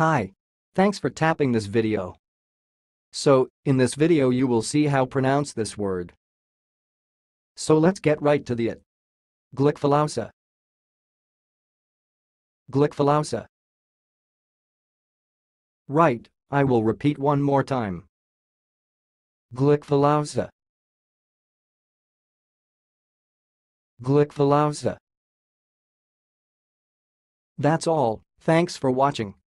Hi. Thanks for tapping this video. So, in this video you will see how pronounce this word. So let's get right to the it. Glykfylousa. Glykfylousa. Right, I will repeat one more time. Glykfylousa. Glykfylousa. That's all, thanks for watching.